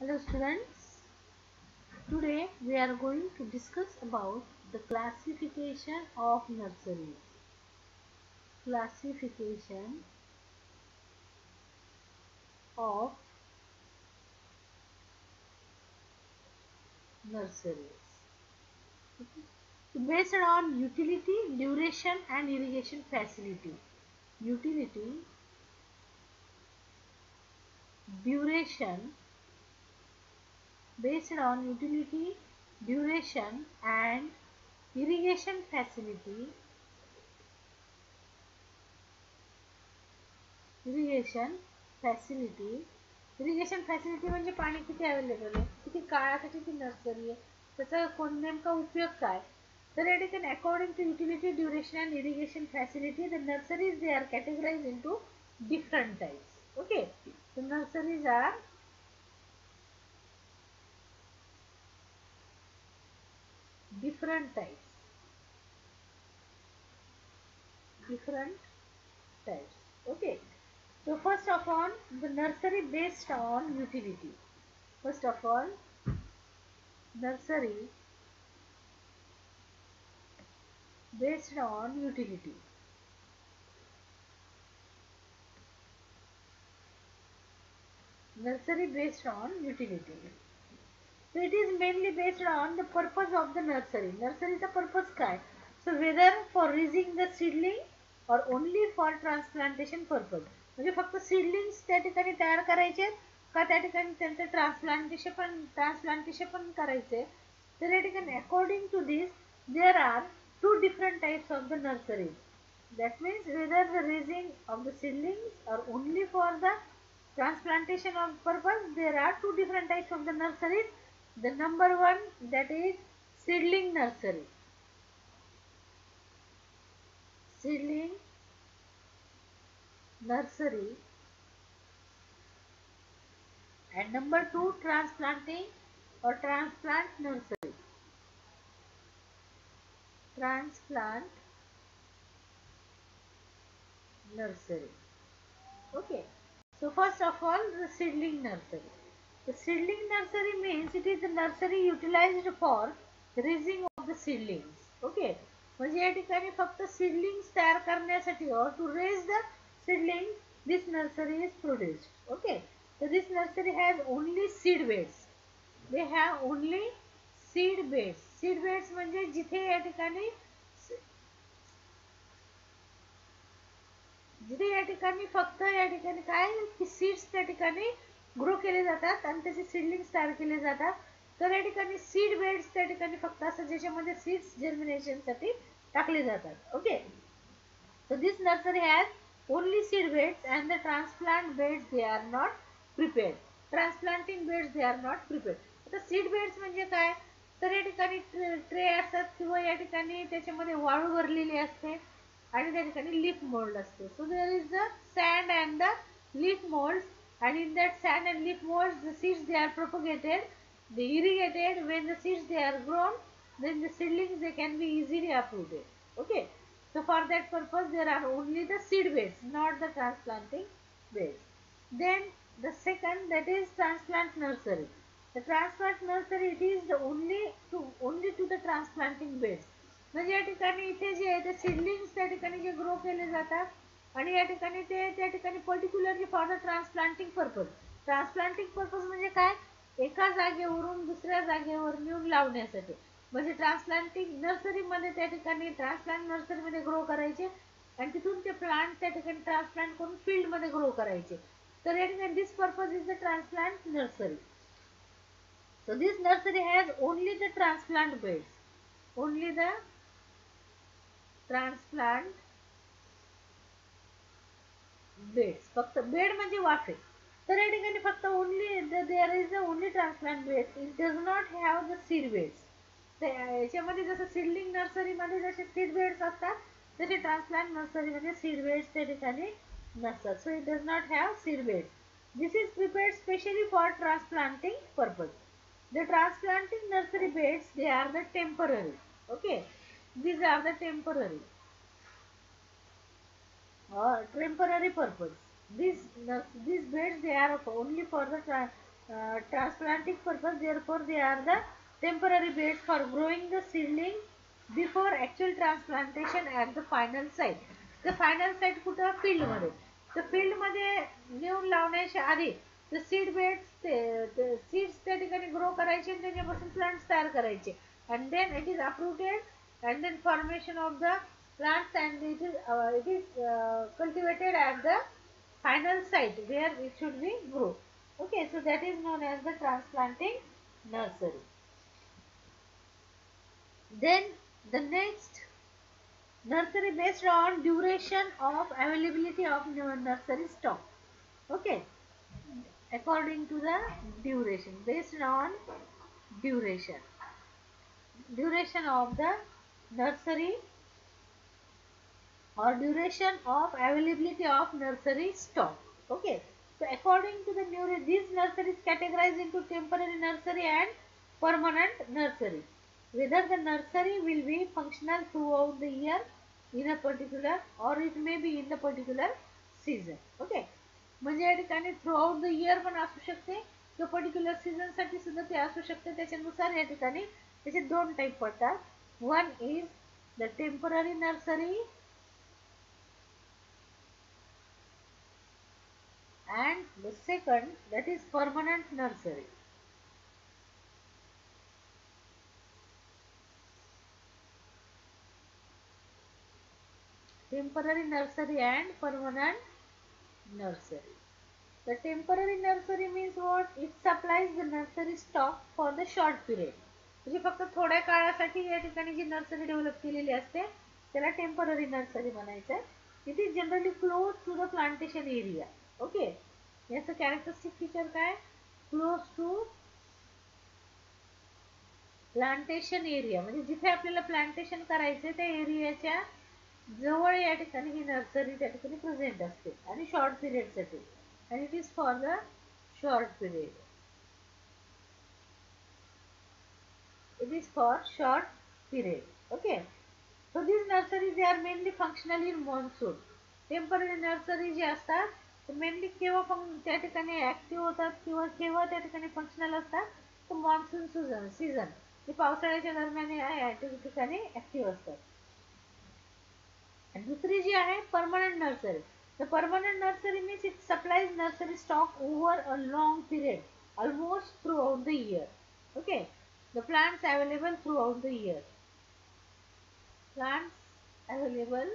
Hello students. Today we are going to discuss about the classification of nurseries. Classification of nurseries. Okay. Based on utility, duration and irrigation facility. Utility, duration based on utility, duration and irrigation facility irrigation facility irrigation facility म्हणजे पाणी किती available आहे किती काळासाठी ती nursery आहे त्याचा कोण नेमका उपयोग काय तर या ठिकाणी according to utility duration and irrigation facility the nurseries they are कॅटेगराइज in to different types okay the nurseries are different types. Different types. Okay. So first of all the nursery based on utility. First of all nursery based on utility. Nursery based on utility so it is mainly based on the purpose of the nursery nursery चा purpose काय so whether for raising the seedling or only for transplantation purpose म्हणजे फक्त seedlings त्या ठिकाणी तयार करायचे का त्या ठिकाणी त्यांचं transplantation पण transplantation पण करायचे तर या ठिकाणी according to this there are two different types of the nurseries that means whether the raising of the seedlings or only for the transplantation of purpose there are two different types of the nurseries the number one that is seedling nursery. Seedling nursery. And number two transplanting or transplant nursery. Transplant nursery. Okay. So first of all the seedling nursery The seedling nursery means it is the nursery utilized for raising of the seedlings. Okay. म्हणजे या ठिकाणी फक्त seedlings तयार करण्यासाठी और to raise the seedling this nursery is produced okay तर this nursery has only seed beds they have only seed beds seed beds म्हणजे जिथे या ठिकाणी जिथे या ठिकाणी फक्त या ठिकाणी काय? की सीड्स त्या ठिकाणी ग्रो केले जातात आणि त्याचे सीडलिंग्स तयार केले जातात. तर या ठिकाणी सीड बेड्स त्या ठिकाणी फक्त असं ज्याच्यामध्ये सीड्स जर्मिनेशनसाठी टाकले जातात. Okay so this nursery has only seed beds and the transplant beds they are not prepared transplanting beds they are not prepared आता सीड बेड्स म्हणजे काय? तर या ठिकाणी ट्रे असतात किंवा या ठिकाणी त्याच्यामध्ये वाळू भरलेली असते आणि त्या ठिकाणी लीफ मोल्ड असते. So there is the sand and the leaf mould and in that sand and leaf molds the seeds they are propagated they irrigated when the seeds they are grown then the seedlings they can be easily uprooted okay so for that purpose there are only the seed beds not the transplanting beds then the second that is transplant nursery the transplant nursery it is the only to only to the transplanting beds म्हणजे या ठिकाणी इथे जे आहे ते seedlings त्या ठिकाणी जे grow केले जातात आणि या ठिकाणी ते त्या ठिकाणी particularly for the transplanting purpose transplanting purpose म्हणजे काय? एका जागेवरून दुसऱ्या जागेवर नेऊन लावण्यासाठी. म्हणजे ट्रान्सप्लांटिंग नर्सरीमध्ये त्या ठिकाणी ट्रान्सप्लांट नर्सरीमध्ये ग्रो करायचे आणि तिथून ते प्लांट त्या ठिकाणी ट्रान्सप्लांट करून फील्डमध्ये ग्रो करायचे. तर या ठिकाणी this purpose is the transplant nursery so this nursery has only the transplant beds only the transplant beds फक्त बेड म्हणजे वाफे. तर या ठिकाणी फक्त only there is the only transplant beds it does not have the seed beds याच्यामध्ये जसं seedling नर्सरीमध्ये जसे सीड बेड्स असतात तसे ट्रान्सप्लांट नर्सरीमध्ये सीड बेड्स त्या ठिकाणी नसतात. So it does not have seed beds this is prepared specially for transplanting purpose the transplanting nursery beds they are the temporary okay these are the temporary. Or temporary purpose these these beds they are only for the tra uh, transplanting purpose therefore they are the temporary beds for growing the seedling before actual transplantation at the final site the final site कुठं field मध्ये तर field मध्ये नेऊन लावण्याच्या आधी the seed beds ते seeds त्या ठिकाणी grow करायचे आणि त्याच्यापासून plants तयार करायचे and then it is uprooted and then formation of the plants and it is uh, it is uh, cultivated at the final site where it should be grow okay so that is known as the transplanting nursery. Then the next nursery based on duration of availability of nursery stock. Okay according to the duration based on duration. Duration of the nursery or duration of availability of nursery stock okay so according to the new these nurseries categorized into temporary nursery and permanent nursery whether the nursery will be functional throughout the year in a particular or it may be in the particular season okay म्हणजे या ठिकाणी through out the year पण असू शकते किंवा particular season साठी सुद्धा ते असू शकते त्याच्यानुसार या ठिकाणी त्याचे दोन टाईप पडतात one is the temporary nursery and the second that is permanent nursery. Temporary nursery and permanent nursery. The temporary nursery means what? It supplies the nursery stock for the short period. म्हणजे फक्त थोड्या काळासाठी या ठिकाणी जी nursery develop केलेली असते त्याला temporary nursery म्हणायचं आहे it is generally close to the plantation area okay याचं कॅरेक्टरिस्टिक फीचर काय क्लोज टू प्लांटेशन एरिया म्हणजे जिथे आपल्याला प्लांटेशन करायचे त्या एरियाच्या जवळ या ठिकाणी ही नर्सरी त्या ठिकाणी प्रेझेंट असते. आणि शॉर्ट पिरियडसाठी आणि it is for the short period it is for short period okay so these nursery they are mainly functional in monsoon temporary nursery जे असतात ते मेनली केव्हा पण त्या ठिकाणी फंक्शनल असतात, तर मान्सून सीझन सीझन ते पावसाळ्याच्या दरम्यान दुसरी जी आहे permanent nursery the permanent nursery means it supplies nursery stock over a long period almost throughout the year okay the plants available throughout the year. Plants available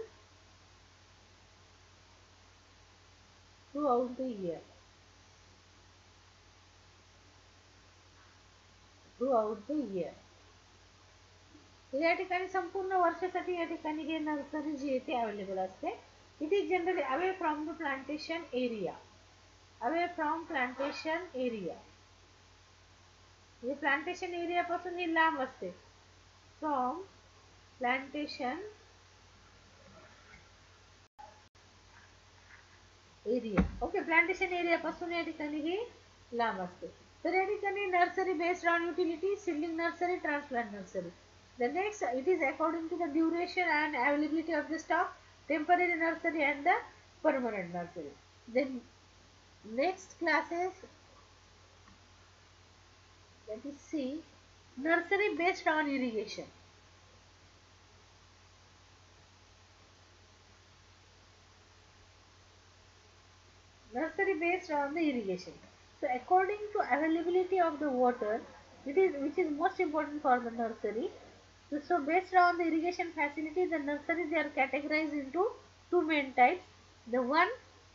throughout the year throughout the year या ठिकाणी संपूर्ण वर्षासाठी या ठिकाणी हे nursery जी आहे available असते. It is generally away from the plantation area away from plantation area म्हणजे प्लांटेशन एरिया पासून ही लांब असते. From plantation area. Okay, plantation area पासून या ठिकाणी हे लांब असते तर या ठिकाणी nursery based on utility seedling nursery transplant nursery The next, it is according to the duration and availability of the stock, temporary nursery and the permanent nursery. Then next class is, let us see, nursery based on irrigation. Nursery based on the irrigation. So according to availability of the water it is which is most important for the nursery. So, based on the irrigation facility the nurseries are categorized into two main types. The one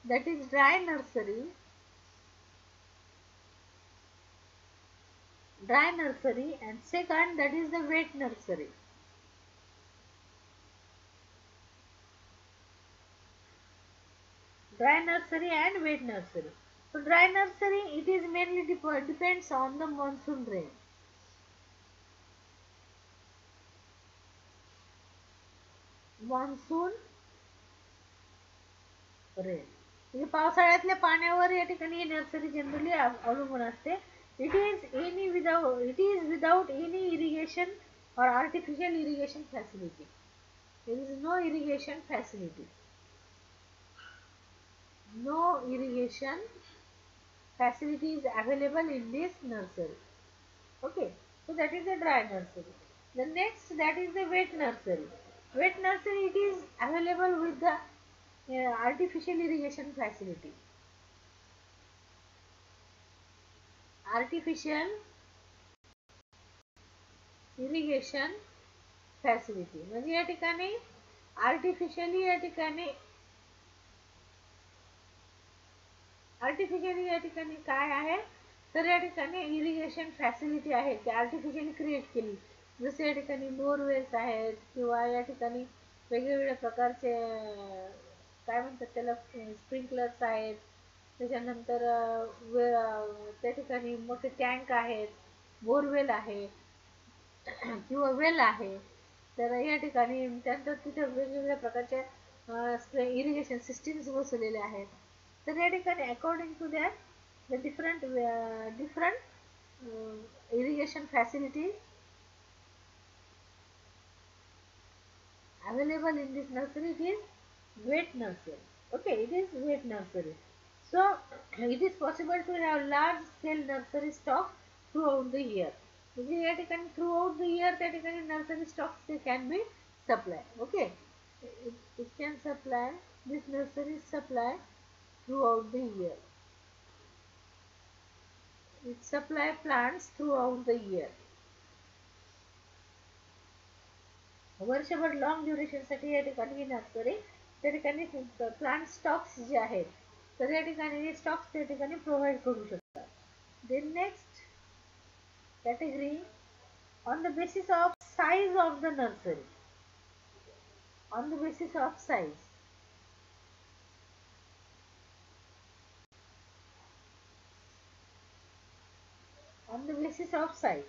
that is dry nursery dry nursery and second that is the wet nursery. dry nursery and wet nursery. For dry nursery, it is mainly dep depends on the monsoon rain. Monsoon rain म्हणजे पावसाळ्यातल्या पाण्यावर या ठिकाणी ही nursery generally अवलंबून असते it is any without it is without any irrigation और artificial irrigation facility there is no irrigation facility no irrigation facility is available in this nursery. Okay, so that is the dry nursery. The next that is the wet nursery. Wet nursery it is available with the uh, artificial irrigation facility. Artificial irrigation facility म्हणजे या ठिकाणी artificially या ठिकाणी artificially या ठिकाणी काय आहे? तर या ठिकाणी इरिगेशन फॅसिलिटी आहे ती आर्टिफिशियली क्रिएट केली. जसे या ठिकाणी बोरवेल्स आहेत किंवा या ठिकाणी वेगवेगळ्या प्रकारचे काय म्हणतात त्याला स्प्रिंकलर्स आहेत. त्याच्यानंतर त्या ठिकाणी मोठे टँक आहेत बोरवेल आहे किंवा वेल आहे. तर या ठिकाणी त्यानंतर तिथे वेगवेगळ्या प्रकारच्या इरिगेशन सिस्टीम्स बसवलेल्या आहेत. Then can according to that the different uh, different uh, irrigation facilities available in this nursery is wet nursery. Okay, it is wet nursery. So it is possible to have large scale nursery stock throughout the year. Can throughout the year that can nursery stocks can be supplied. Okay, it, it can supply this nursery supply nursery supply through out the year it supply plants through out the year वर्षभर long ड्युरेशनसाठी या ठिकाणी ही nursery त्या ठिकाणी plant stocks जे आहेत तर या ठिकाणी हे स्टॉक्स त्या ठिकाणी प्रोव्हाइड करू शकतात then next category on the basis of size of the nursery on the basis of size on the basis of size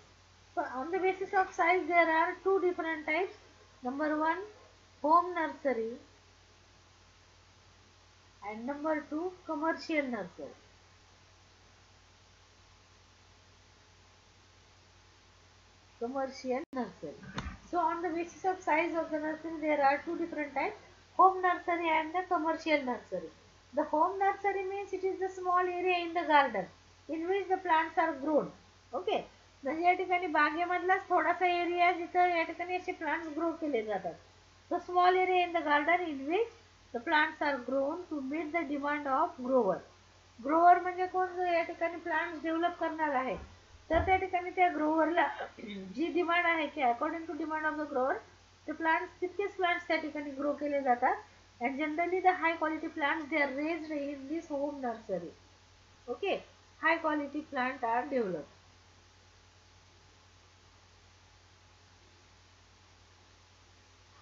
so on the basis of size there are two different types number one home nursery and number two commercial nursery commercial nursery. So on the basis of size of the nursery there are two different types home nursery and the commercial nursery. The home nursery means it is the small area in the garden in which the plants are grown. Okay. जसे या ठिकाणी बागेमधलाच थोडासा area जिथं या ठिकाणी असे plants grow केले जातात. The small area in the garden in which the plants are grown to meet the demand of grower grower म्हणजे कोण? या ठिकाणी प्लांट्स डेव्हलप करणार आहे. तर त्या ठिकाणी त्या ग्रोवरला जी डिमांड आहे की according to demand of the grower ते प्लांट्स तितकेच प्लांट्स त्या ठिकाणी ग्रो केले जातात. And generally the high quality plants they are raised in this home nursery okay high quality plant are develop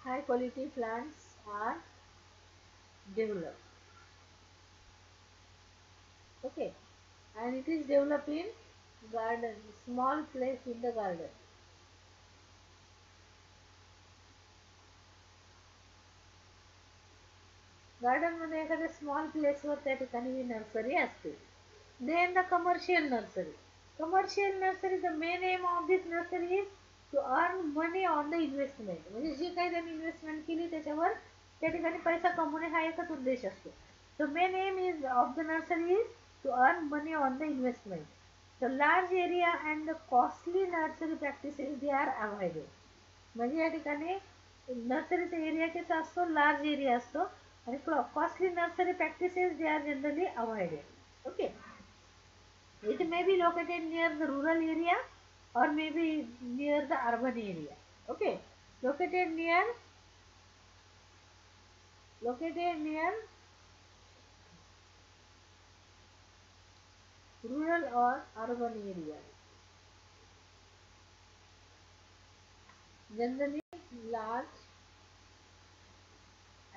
high quality plants are developed okay and it is developed in garden small place in the garden garden मध्ये एखाद्या small प्लेसवर त्या ठिकाणी ही nursery असते then the commercial nursery commercial nursery the main M of this nursery is to earn money on the investment म्हणजे जी काही त्यांनी इन्व्हेस्टमेंट केली त्याच्यावर त्या ठिकाणी पैसा कमवणे हा एकच उद्देश असतो. The main aim is of the nursery is to earn money on the investment the large area and the costly nursery practices they are avoided म्हणजे या ठिकाणी नर्सरीचा एरिया कसा असतो लार्ज एरिया असतो आणि costly nursery practices they are generally avoided okay it may be located near the rural area or maybe near the urban area. Okay. Located near located near rural or urban area. Generally large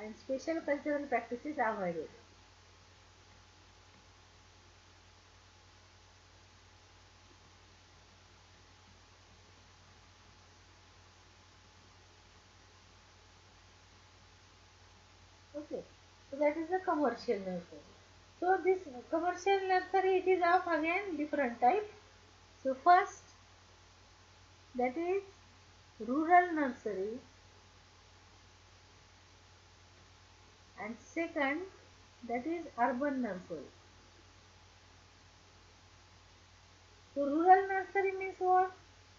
and special cultural practices are avoided okay so that is the commercial nursery so this commercial nursery it is of again different type so first that is rural nursery and second that is urban nursery So rural nursery means what?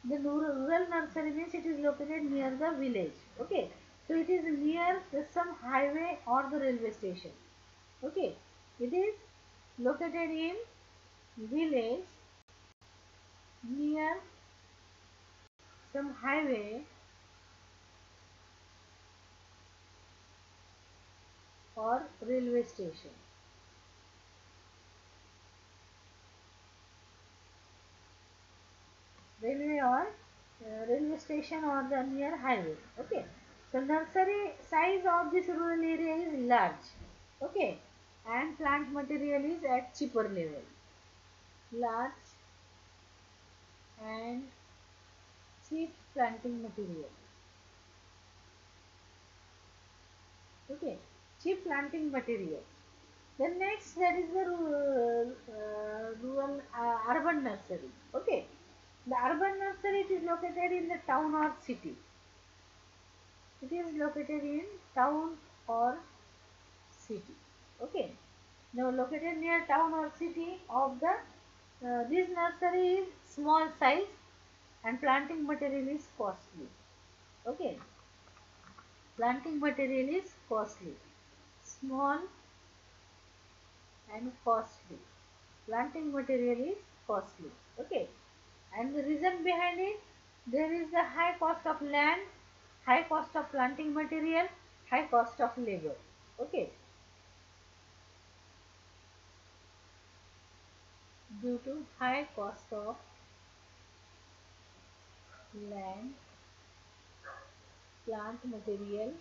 The rural, nursery means it is located near the village. Okay. So it is near some highway or the railway station. Okay. It is located in village near some highway or railway station. Railway or uh, railway station or the near highway. Okay. Nursery size of this rural area is large. Okay. And plant material is at cheaper level. Large and cheap planting material. Okay. Cheap planting material. Then next there is the rural, uh, rural uh, urban nursery. Okay. The urban nursery is located in the town or city. It is located in town or city. Okay. Now located near town or city of the uh, this nursery is small size and planting material is costly. Okay. Planting material is costly. Small and costly. Planting material is costly. Okay. And the reason behind it, there is the high cost of land, high cost of planting material, high cost of labor. Okay. Due to high cost of land, plant material,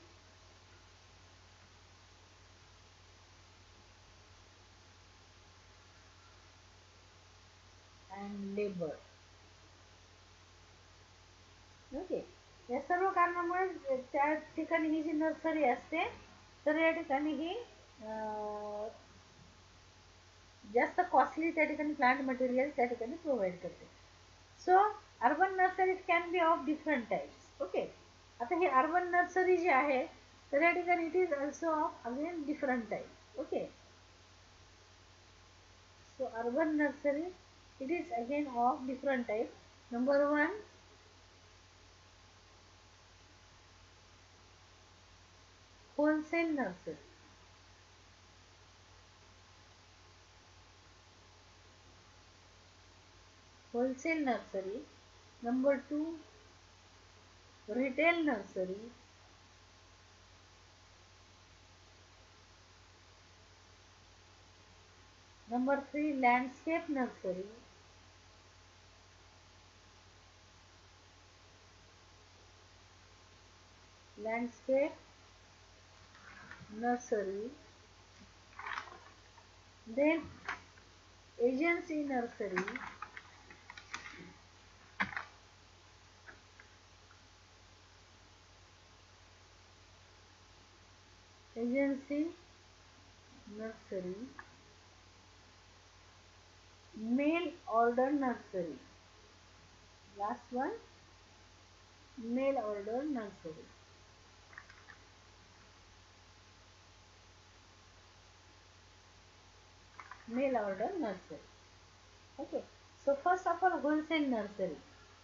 and labor. सर्व कारणामुळे त्या ठिकाणी ही जी nursery असते तर या ठिकाणी ही जास्त costly त्या ठिकाणी प्लांट मटेरियल त्या ठिकाणी प्रोव्हाइड करते. So urban nursery can be of different types okay आता ही अर्बन नर्सरी जी आहे तर या ठिकाणी it is also of again different type okay so urban nursery it is again of different type number one wholesale nursery wholesale nursery number two retail nursery number three landscape nursery landscape nursery. Then agency nursery. Agency nursery. Mail order nursery. Last one. Mail order nursery mail order nursery okay so first of all wholesale nursery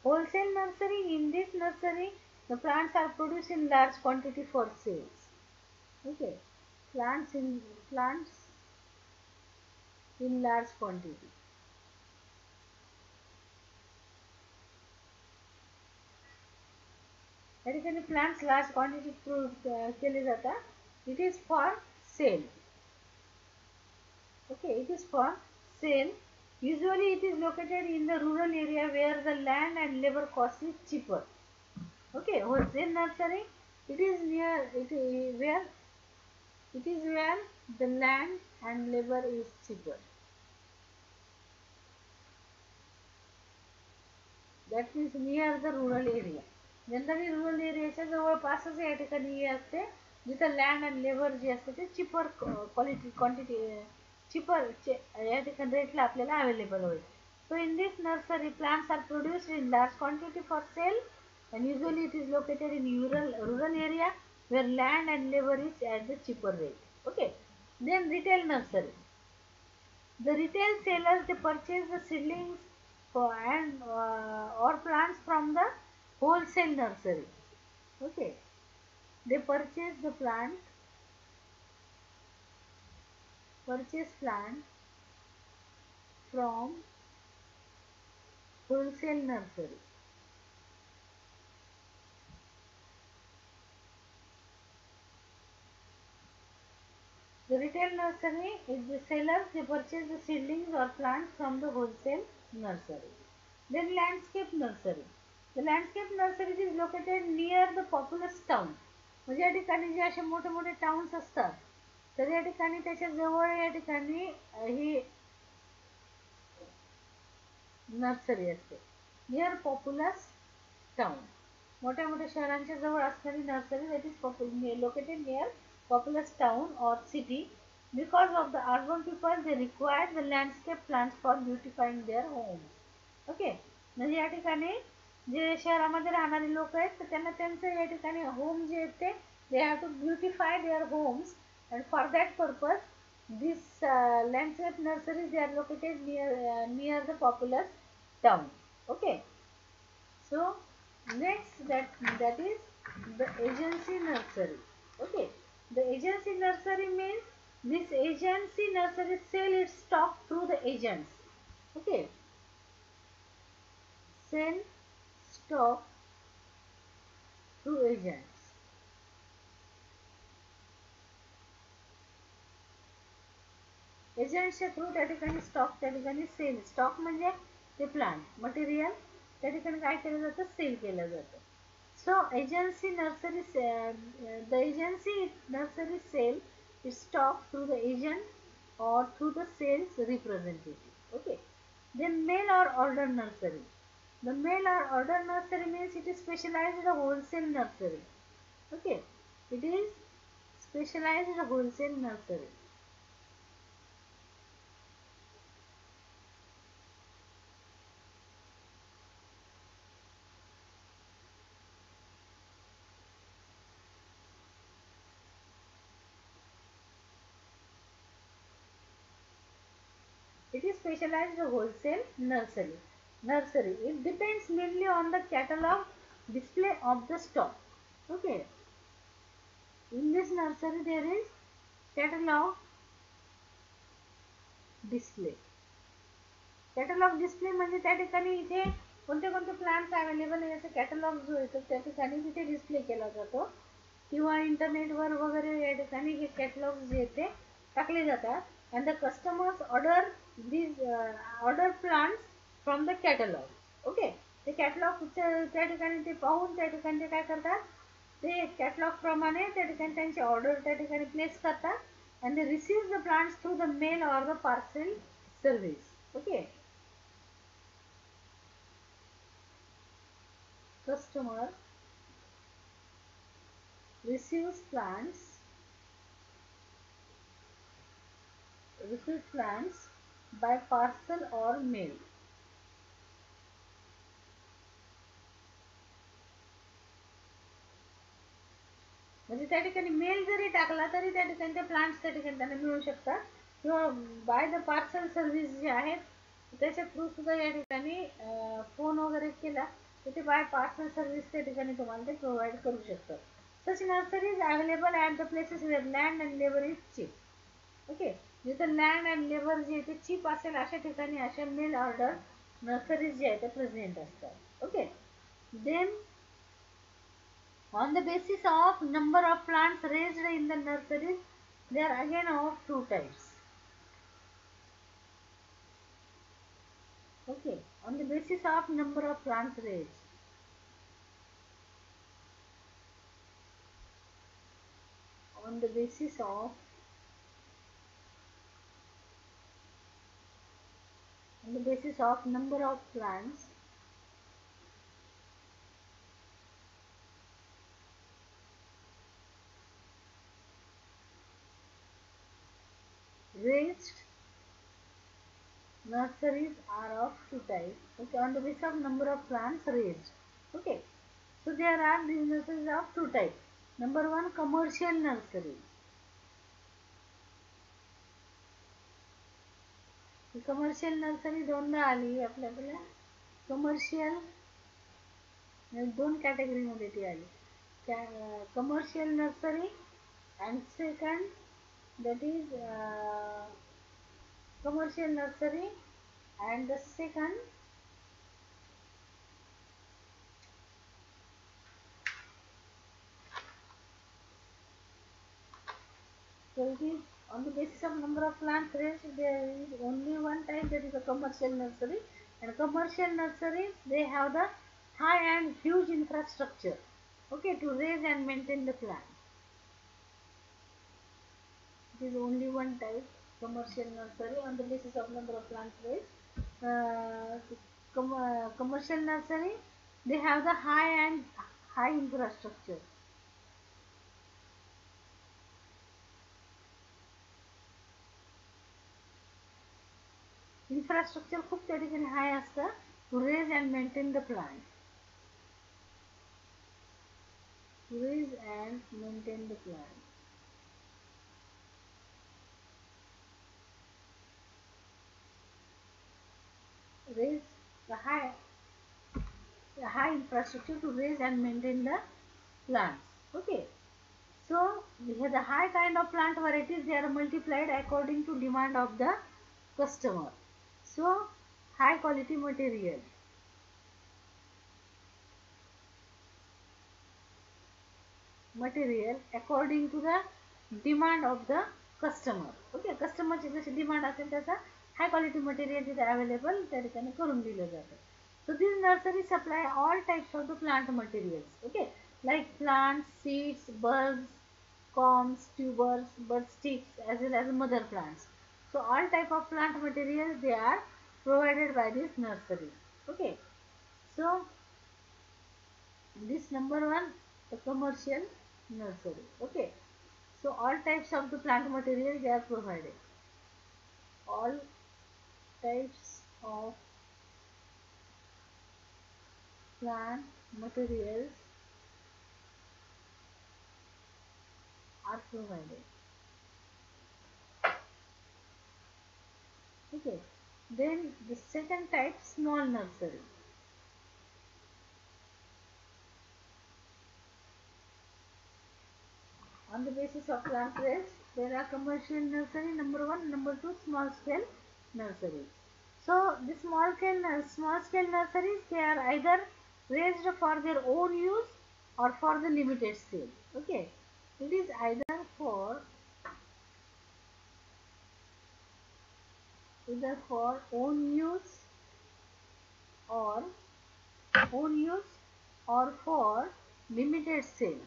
wholesale nursery in this nursery the plants are produced in large quantity for sales okay plants in plants in large quantity या ठिकाणी plants large quantity केले जातात it is for sale Okay it is for sale usually it is located in the rural area where the land and labor cost is cheaper okay wholesale nursery it is near it is where it is where the land and labor is cheaper that means near the rural area generally rural एरियाच्या जवळपासच या ठिकाणी हे असते जिथं land and labour जे असते ते cheaper quality quantity cheaper या ठिकाणी रेटला आपल्याला अवेलेबल होईल सो इन this nursery plants are produced in large quantity for sale and usually it is located in rural rural area where land and labor is at the cheaper rate okay then retail nursery the retail sellers they purchase the seedlings for and uh, or plants from the wholesale nursery okay they purchase the plant purchase plant from wholesale nursery The retail nursery is the sellers they purchase the seedlings or plants from the wholesale nursery. Then landscape nursery. The landscape nursery is located near the populous town. म्हणजे या ठिकाणी जे असे मोठे मोठे towns असतात तर या ठिकाणी त्याच्याजवळ या ठिकाणी ही नर्सरी असते. नियर पॉप्युलस टाउन मोठ्या मोठ्या शहरांच्या जवळ असणारी nursery that is located near populous town or city because of the urban people they require the landscape plants for beautifying their homes okay म्हणजे या ठिकाणी जे शहरामध्ये राहणारे लोक आहेत तर त्यांना त्यांचं या ठिकाणी होम जे आहेत ते they have to beautify their homes and for that purpose this uh, landscape nurseries they are located near uh, near the populous town. Okay. So next that that is the agency nursery. Okay. The agency nursery means this agency nursery sell its stock through the agents. Okay. Sell stock through agents. एजंटच्या through त्या ठिकाणी stock त्या ठिकाणी cell stock म्हणजे ते plant material त्या ठिकाणी काय केलं जातं सेल केलं जातं So agency nursery uh, the agency nursery sale is stock through the agent or through the sales representative. Okay. Then mail or order nursery. The mail or order nursery means it is specialized in a wholesale nursery. Okay. It is specialized in a wholesale nursery. Specialized wholesale nursery. Nursery. It depends mainly on the catalog display of the stock. Okay. In this nursery there is catalog display. Catalogue display म्हणजे त्या ठिकाणी इथे कोणते कोणते plans available आहे याचा catalogue जो आहे तर त्या ठिकाणी तिथे डिस्प्ले केला जातो किंवा इंटरनेटवर वगैरे या ठिकाणी हे कॅटलॉग जे ते टाकले जातात and the customers order these uh, order plants from the catalog okay ते कॅटलॉग त्या ठिकाणी ते पाहून त्या ठिकाणी ते काय करतात ते कॅटलॉग प्रमाणे त्या ठिकाणी त्यांची ऑर्डर त्या ठिकाणी प्लेस करतात and they receive the plants through the mail or the parcel service okay customer receives plants receives plants by parcel or mail. म्हणजे त्या ठिकाणी मेल जरी टाकला तरी त्या ठिकाणी ते प्लांट्स त्या ठिकाणी त्यांना मिळू शकतात. किंवा बाय द पार्सल सर्व्हिस जे आहेत त्याच्या थ्रू सुद्धा या ठिकाणी फोन वगैरे केला तर ते बाय पार्सल सर्व्हिस त्या ठिकाणी तुम्हाला ते प्रोव्हाइड करू शकतात. Such nurseries available at the places where land and labour is cheap okay जिथं लँड अँड लेबर जे ते चीप असेल अशा ठिकाणी अशा मेल ऑर्डर नर्सरीज जे आहेत ते प्रेझेंट असतात okay then on the basis of number of plants raised in the nurseries they are again of two types okay on the basis of number of plants raised on the basis of on the basis of number of plants raised nurseries are of two types. Okay on the basis of number of plants raised okay so there are these nurseries of two types. Number one commercial nurseries commercial nursery दोनदा आली आपल्याकडे. Commercial दोन कॅटेगरीमध्ये ती आली. Commercial nursery and second that is commercial nursery and the second So on the basis of number of plants raised, there is only one type that is a commercial nursery. And commercial nurseries, they have the high and huge infrastructure, okay, to raise and maintain the plant. It is only one type, commercial nursery on the basis of number of plants raised. Uh, com uh, commercial nursery, they have the high and high infrastructure. infrastructure खूप त्या ठिकाणी हाय असतं to raise and maintain the plant to raise and maintain the plant raise the high the high infrastructure to raise and maintain the plants okay so we have the high kind of plant varieties they are multiplied according to demand of the customer So, high quality material. Material according to the demand of the customer. Okay, customer is demand as well as high quality material is available. There is the current. So, this nursery supply all types of the plant materials. Okay, like plants, seeds, bulbs, corms, tubers, bud sticks, as well as mother plants so all type of plant materials they are provided by this nursery. Okay. So this number one the commercial nursery. Okay. So all types of the plant materials they are provided. All types of plant materials are provided okay. Then the second type small nursery. On the basis of plant raised there are commercial nursery number one number two small scale nursery. So the small scale small scale nurseries they are either raised for their own use or for the limited sale okay. It is either for either for own use or own use or for limited sale.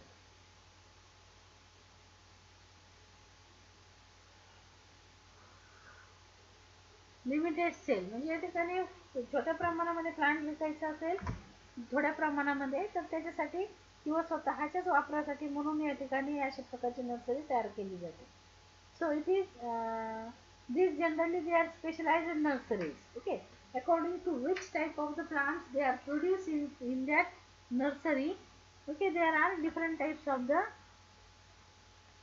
Limited sale म्हणजे या ठिकाणी छोट्या प्रमाणामध्ये plant विकायचा असेल थोड्या प्रमाणामध्ये तर त्याच्यासाठी किंवा स्वतःच्याच वापरासाठी म्हणून या ठिकाणी अशा प्रकारची नर्सरी तयार केली जाते. So it is These generally they are specialized in nurseries. Okay. According to which type of the plants they are produced in, in that nursery. Okay. There are different types of the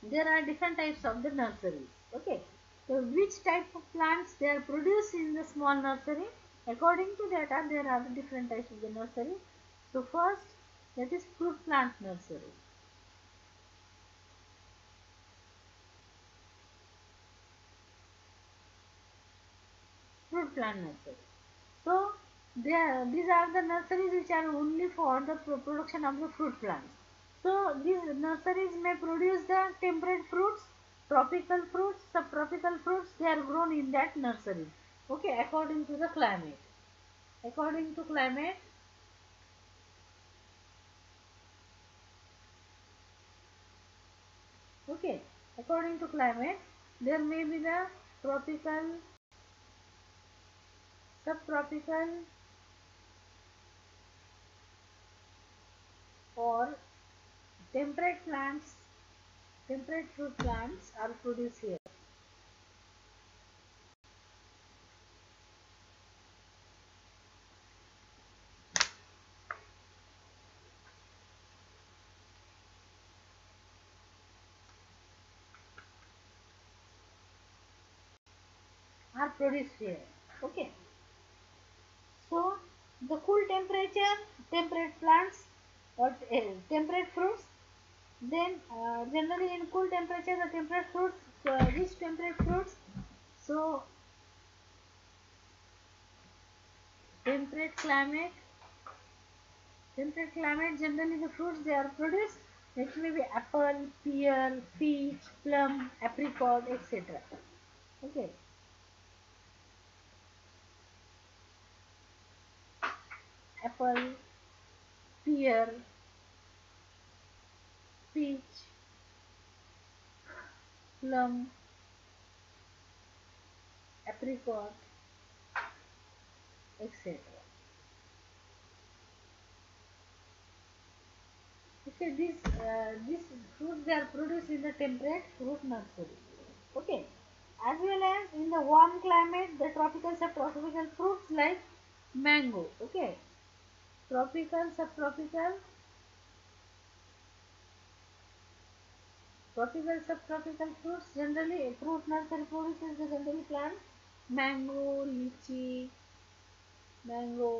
there are different types of the nurseries. Okay. So which type of plants they are produced in the small nursery? According to data, there are different types of the nursery. So first, that is fruit plant nursery. Plant nursery so these are the nurseries which are only for the production of the fruit plants. So these nurseries may produce the temperate fruits tropical fruits subtropical fruits they are grown in that nursery okay according to the climate. According to climate okay according to climate there may be the tropical subtropical or temperate plants temperate fruit plants are produced here. Are produced here. Okay so the cool temperature temperate plants or uh, temperate fruits then uh, generally in cool temperature the temperate fruits which temperate fruits so temperate climate temperate climate generally the fruits they are produced it may be apple pear peach plum apricot etc okay apple pear peach plum apricot etc okay these uh, these fruits are produced in the temperate fruit nursery. Okay as well as in the warm climate the tropical subtropical fruits like mango. Okay tropical subtropical tropical subtropical fruits generally fruit nursery produces the generally plant mango lychee mango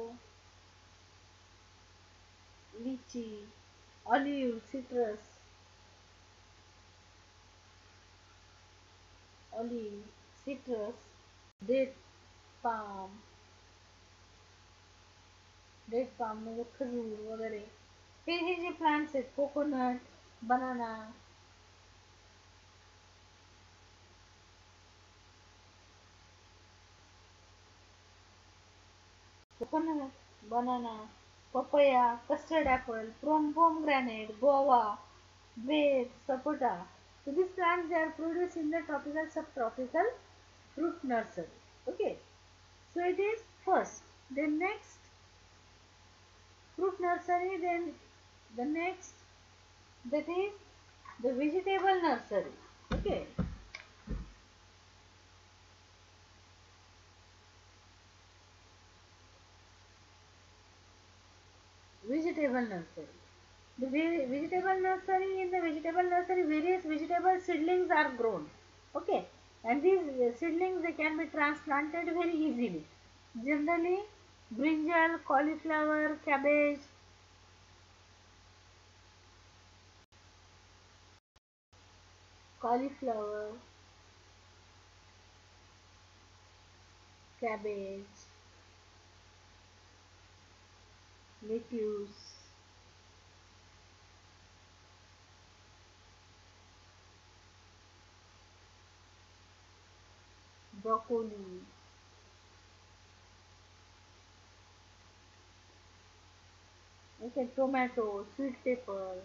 lychee olive citrus olive citrus date palm date farm में जो खजूर वगैरह फिर ये जो plants है coconut banana coconut banana papaya custard apple prom pomegranate guava grape sapota So these plants they are produced in the tropical subtropical fruit nursery. Okay. So it is first. Then next fruit nursery. Then the next that is the vegetable nursery. Okay. vegetable nursery. The vegetable nursery, in the vegetable nursery, various vegetable seedlings are grown. Okay. And these uh, seedlings, they can be transplanted very easily. Generally, brinjal, cauliflower, cabbage, cauliflower, cabbage, lettuce, broccoli, okay, tomato, sweet pepper,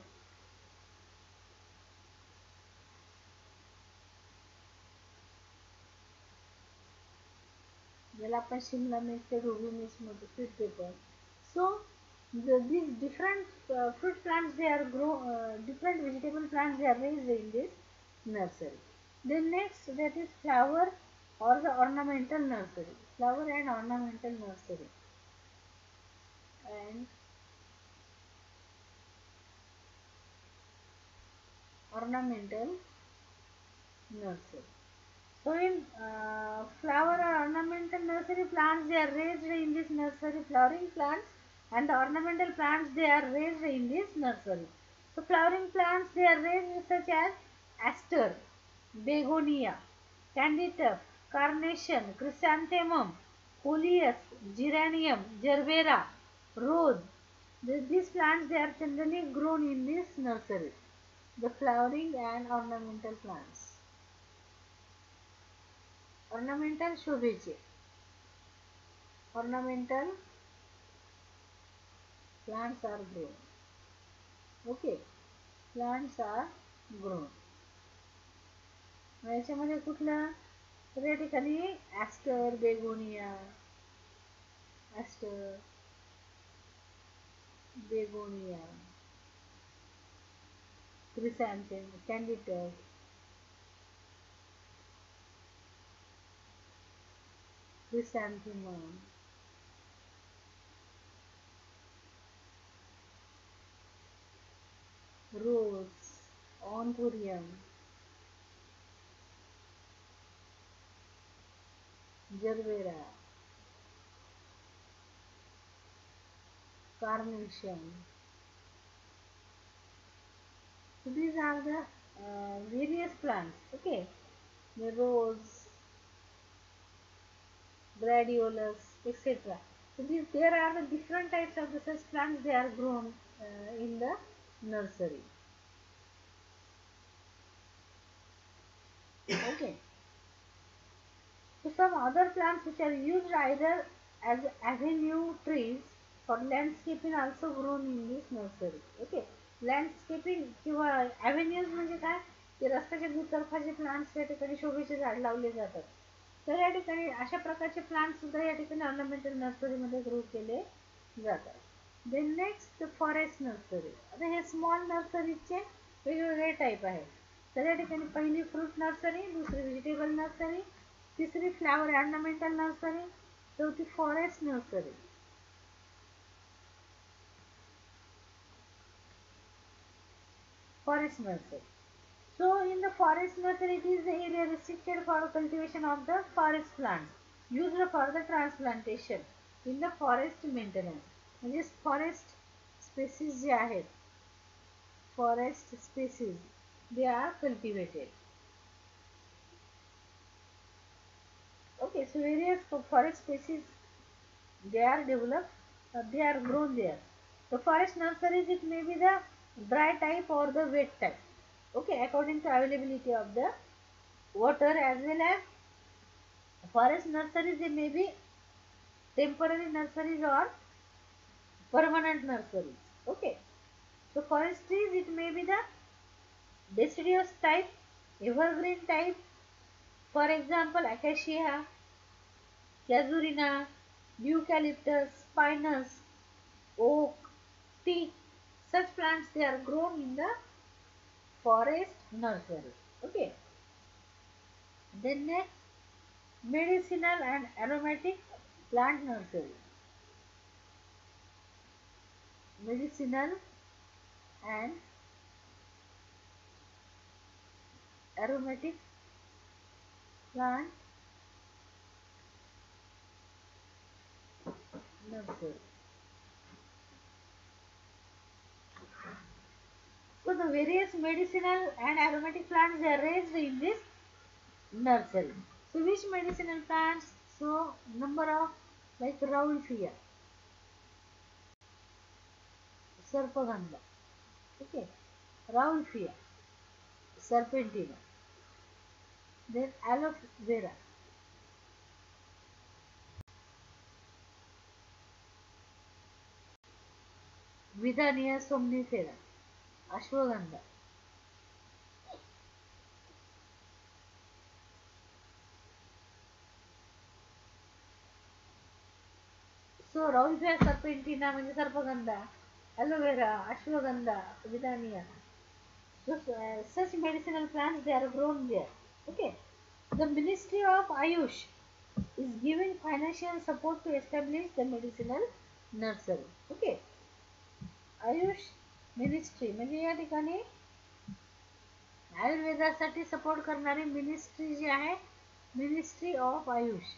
ज्याला आपण शिमला मिर्च ढोबळी मिर्च म्हणतो sweet paper so the, these different uh, fruit plants they are grow uh, different vegetable plants they are raised in this nursery then next that is flower or the ornamental nursery flower and ornamental nursery and ornamental nursery so in uh, flower or ornamental nursery plants they are raised in this nursery flowering plants and the ornamental plants they are raised in this nursery. So flowering plants they are raised such as aster, begonia, candytuft, carnation, chrysanthemum, coleus, geranium, gerbera, rose. These plants they are generally grown in this nursery. The flowering and ornamental plants. Ornamental शोभेचे ornamental plants are grown okay plants are grown याच्यामध्ये कुठला तर या ठिकाणी aster begonia aster begonia Presenting can be told. Chrysanthemum. Rose, Anthurium, Gerbera, Carnation. So these are the uh, various plants, okay? The rose, gladiolus, etc. So these, there are the different types of the such plants they are grown uh, in the nursery. Okay. So some other plants which are used either as avenue trees for landscaping also grown in this nursery. Okay. Landscaping किंवा avenues म्हणजे काय? की रस्त्याच्या दुतर्फाचे plants या ठिकाणी शोभेचे झाड लावले जातात. तर या ठिकाणी अशा प्रकारचे प्लांट सुद्धा या ठिकाणी ऑर्नामेंटल नर्सरीमध्ये ग्रो केले जातात. देन नेक्स्ट फॉरेस्ट नर्सरी आता हे स्मॉल नर्सरीचे वेगवेगळे टाईप आहेत. तर या ठिकाणी पहिली फ्रूट नर्सरी दुसरी व्हेजिटेबल नर्सरी तिसरी फ्लावर ऑर्नामेंटल नर्सरी चौथी forest nursery forest nursery. So in the forest nursery it is the area restricted for cultivation of the forest plants used for the transplantation in the forest maintenance. म्हणजे forest spaces जे आहेत forest spaces they are cultivated okay so various forest species they are developed uh, they are grown there the forest nurseries it may be the dry type or the wet type okay according to availability of the water as well as forest nurseries they may be temporary nurseries or permanent nurseries. Okay so forest trees it may be the deciduous type evergreen type. For example acacia casuarina eucalyptus pinus oak teak such plants they are grown in the forest. Nursery okay. Then next medicinal and aromatic plant nursery. Medicinal and aromatic plant nursery So the various medicinal and aromatic plants are raised in this nursery. So which medicinal plants? So number of like Rauwolfia, Sarpagandha, okay, Rauwolfia, Serpentina, then aloe vera, Withania somnifera, Ashwagandha. So Rauwolfia serpentina म्हणजे सर्पगंधा aloe ashwagandha, withania. So uh, such medicinal plants they are grown there. Okay. The Ministry of Ayush is giving financial support to establish the medicinal nursery. Okay. Ayush ministry म्हणजे या ठिकाणी आयुर्वेदासाठी support करणारी ministry जी आहे ministry of Ayush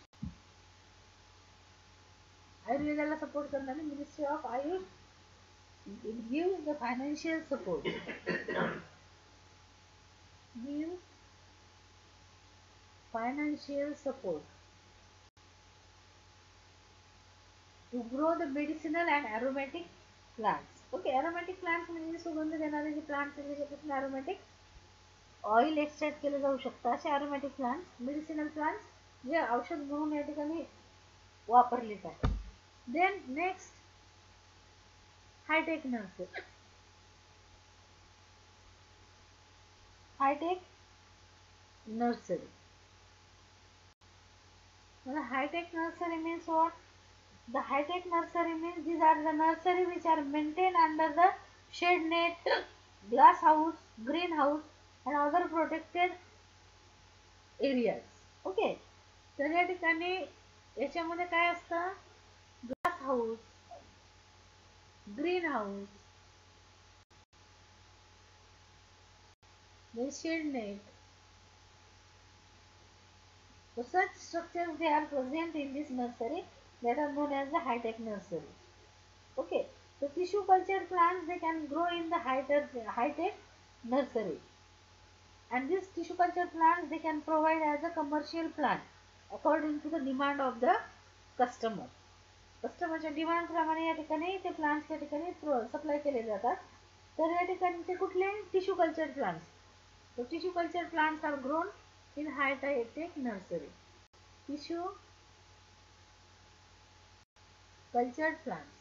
आयुर्वेदाला support करणारी ministry of Ayush gives the financial support gives financial support to grow the medicinal and aromatic plants okay aromatic plants म्हणजे सुगंध देणारे जे प्लांट्स आहेत त्याच्यापासून अरोमॅटिक ऑइल एक्स्ट्रॅक्ट केलं जाऊ शकतं असे अरोमॅटिक प्लांट्स मेडिसिनल प्लांट्स जे औषध म्हणून या ठिकाणी वापरले जातात then next high tech nursery high tech nursery high tech nursery means what The high-tech nursery means these are the nursery which are maintained under the shade net, glass house, greenhouse and other protected areas. Okay. तर या ठिकाणी याच्यामध्ये काय असतं glass house green house shade net So such structures they are present in this nursery that are known as the high-tech nursery. Okay. So tissue culture plants they can grow in the high-tech high -tech nursery. And these tissue culture plants they can provide as a commercial plant according to the demand of the customer. कस्टमरच्या demand प्रमाणे या ठिकाणी ते plants या ठिकाणी supply केले जातात तर या ठिकाणी ते कुठले tissue culture plants tissue culture plants are grown in high tech nursery tissue cultured plants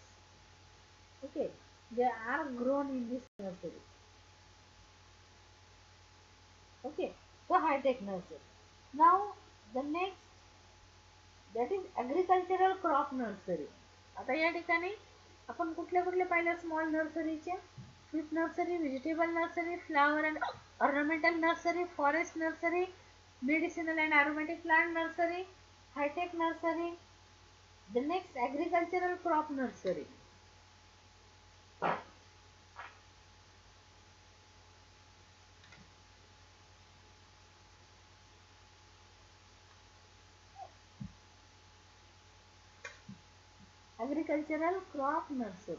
okay they are grown in this nursery okay so high tech nursery now the next that is agricultural crop nursery आता या ठिकाणी आपण कुठल्या कुठल्या पाहिल्या small नर्सरीचे fruit nursery vegetable nursery flower and ornamental nursery forest nursery medicinal and aromatic plant nursery high tech nursery The next agricultural crop nursery. Agricultural crop nursery.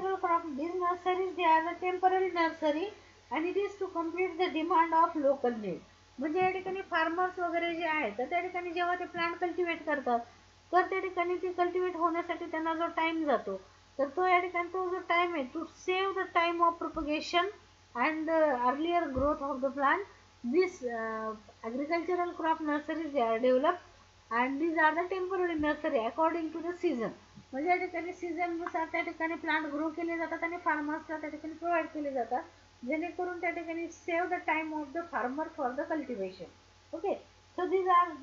suitable crop this nursery is there the temporary nursery and it is to complete the demand of local need. म्हणजे या ठिकाणी farmers वगैरे जे आहेत तर त्या ठिकाणी जेव्हा ते प्लांट कल्टिवेट करतात तर त्या ठिकाणी ते कल्टिवेट होण्यासाठी त्यांना जो टाइम जातो तर तो या ठिकाणी तो जो टाइम आहे to save the time of propagation and earlier growth of the plant this agricultural crop nurseries they are develop and these are the temporary nursery according to the season म्हणजे या ठिकाणी सीझननुसार त्या ठिकाणी प्लांट ग्रो केले जातात आणि फार्मर्सला त्या ठिकाणी प्रोव्हाइड केले जातात जेणेकरून त्या ठिकाणी save the time of the farmer for the cultivation okay so these are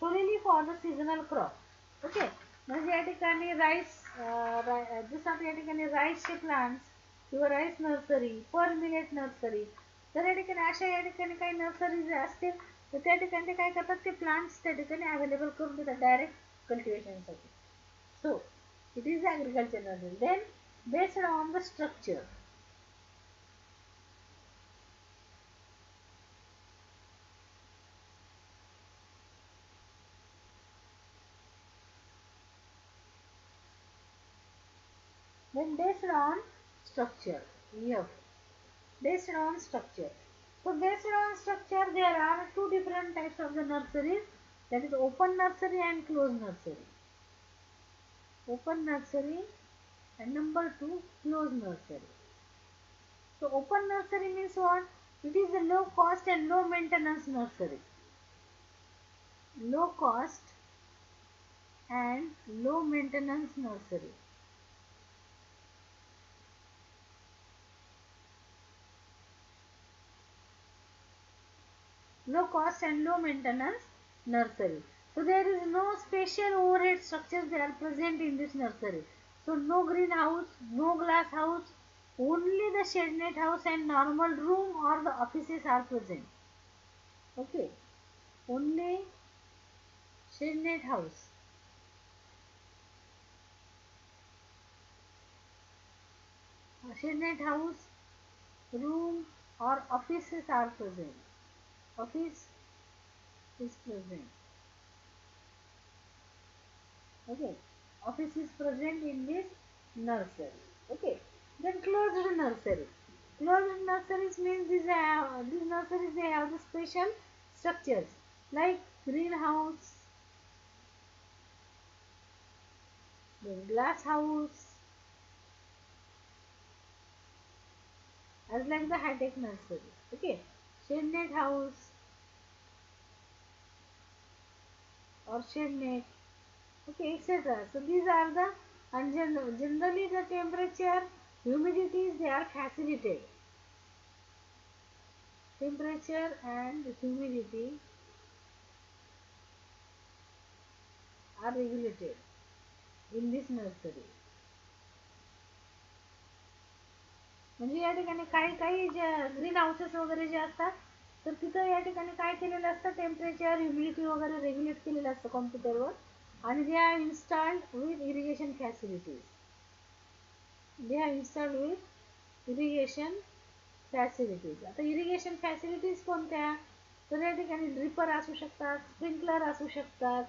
solely for the seasonal crop okay म्हणजे या ठिकाणी राईस uh, uh, जसं या ठिकाणी राईसचे प्लांट्स किंवा rice nursery pearl millet nursery तर या ठिकाणी अशा या ठिकाणी काही नर्सरी असतील तर त्या ठिकाणी ते काय करतात ते प्लांट्स त्या ठिकाणी अवेलेबल करून देतात डायरेक्ट कल्टिवेशनसाठी So, it is agricultural Then, based on the structure, then based on structure, F, based on structure. So, based on structure, there are two different types of the nurseries, that is open nursery and closed nursery open nursery and number two closed nursery. So open nursery means what? It is a low cost and low maintenance nursery. Low cost and low maintenance nursery. Low cost and low maintenance nursery. So there is no special overhead structures that are present in this nursery. So no greenhouse, no glass house, only the shed net house and normal room or the offices are present. Okay, only shed net house. Uh, shed net house, room or offices are present. Office is present okay. Office is present in this nursery. Okay. Then closed nursery. Closed nurseries means these have uh, these nurseries they have the special structures like greenhouse then glass house as like the high-tech nursery. Okay. Shade net house or shade net एकशे second so these are the generally the temperature humidity they are facilitated temperature and humidity are regulated in this nursery म्हणजे या ठिकाणी काही काही ज्या green houses वगैरे जे असतात तर तिथं या ठिकाणी काय केलेलं असतं टेम्परेचर ह्युमिडिटी वगैरे रेग्युलेट केलेलं असतं कॉम्प्युटरवर आणि they are installed with irrigation facilities they are installed with irrigation facilities आता इरिगेशन फॅसिलिटीज कोणत्या तर या ठिकाणी ड्रिपर असू शकतात स्प्रिंकलर असू शकतात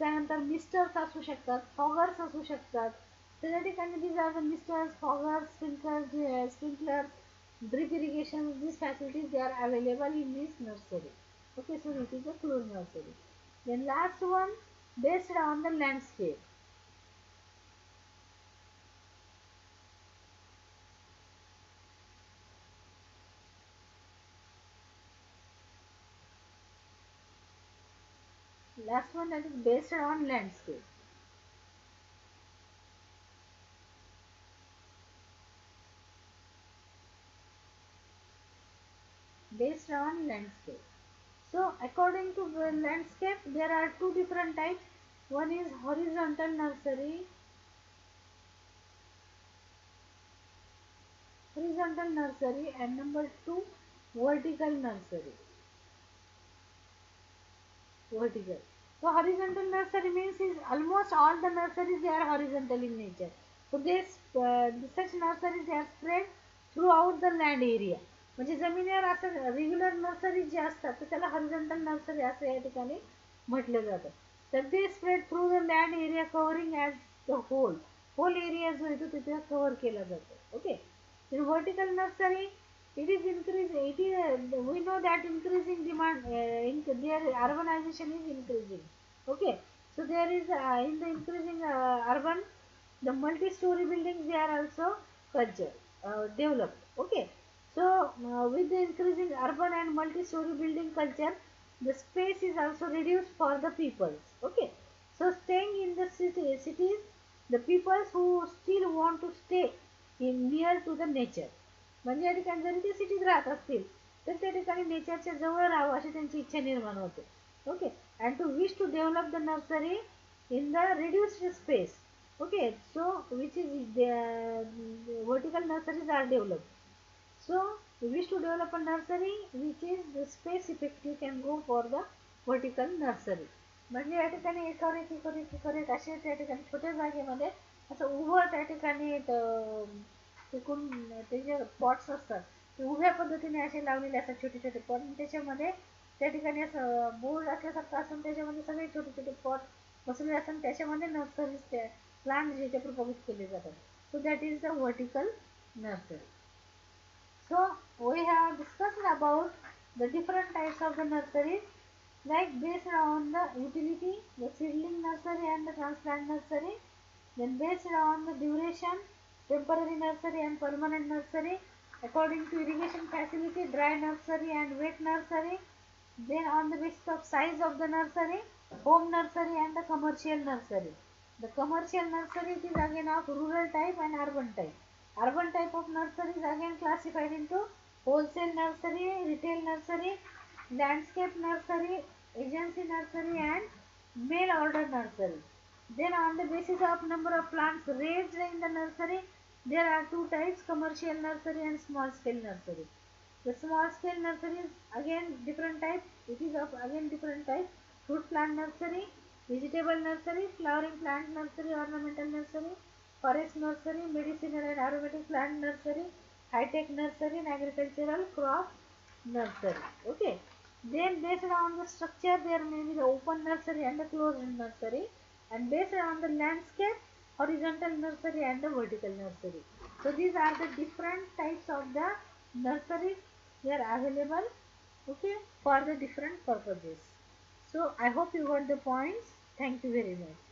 त्यानंतर मिस्टर्स असू शकतात फॉगर्स असू शकतात. तर या ठिकाणी these are the misters foggers sprinklers sprinklers drip irrigation this facilities they are available in this nursery okay so it is a close nursery then last one based on the landscape. Last one that is based on landscape. based on landscape. So according to the landscape there are two different types. One is horizontal nursery. Horizontal nursery and number two vertical nursery. Vertical. So horizontal nursery means is almost all the nurseries they are horizontal in nature. So this uh, such nurseries they are spread throughout the land area. म्हणजे जमिनीवर असं regular nursery जे असतात तर त्याला horizontal nursery असं या ठिकाणी म्हटलं जातं. तर ते spread through the land area covering as the whole whole area जो येतो तिथे कव्हर केला जातो. Okay in vertical nursery it is increase it is we know that increasing demand there urbanisation is increasing okay so there is in the increasing urban the multi storey building they are also culture develop okay are also culture uh, developed okay so uh, with the increasing urban and multi story building culture the space is also reduced for the peoples okay so staying in the city cities the peoples who still want to stay in near to the nature म्हणजे या ठिकाणी जरी ते सिटीत राहत असतील तर त्या ठिकाणी नेचरच्या जवळ राहावं अशी त्यांची इच्छा निर्माण होते okay and to wish to develop the nursery in the reduced space okay so which is vertical nurseries are develop so we wish to develop nursery nursery is is space effective can go go for the nursery. Nursery म्हणजे या ठिकाणी एकावर एक एकावर एक एकावर एक असे त्या ठिकाणी छोट्या जागेमध्ये असं उभं त्या ठिकाणी टिकून ते जे पॉट्स असतात ते उभ्या पद्धतीने असे लावलेले असतात छोटे छोटे. पॉट त्याच्यामध्ये त्या ठिकाणी असं बोर्ड असल्यासारखं असून त्याच्यामध्ये सगळे छोटे छोटे पॉट बसवले असून त्याच्यामध्ये नर्सरीज त्या प्लांट जे ते प्रपोगिट केले जातात. So that is the vertical nursery So we have discussed about the different types of the nurseries like based on the utility, the seedling nursery and the transplant nursery. Then based on the duration, temporary nursery and permanent nursery. According to irrigation facility, dry nursery and wet nursery. Then on the basis of size of the nursery, home nursery and the commercial nursery. The commercial nursery is again of rural type and urban type. Urban type of nursery is again classified into wholesale nursery, retail nursery, landscape nursery, agency nursery and mail order nursery. Then on the basis of number of plants raised in the nursery, there are two types, commercial nursery and small scale nursery. The small scale nursery is again different type. It is of again different type. Fruit plant nursery, vegetable nursery, flowering plant nursery, ornamental nursery, forest nursery, medicinal and aromatic plant nursery, high-tech nursery and agricultural crop nursery. Okay. Then based on the structure there may be the open nursery and the closed nursery and based on the landscape horizontal nursery and the vertical nursery. So these are the different types of the nurseries they are available okay for the different purposes. So I hope you got the points. Thank you very much.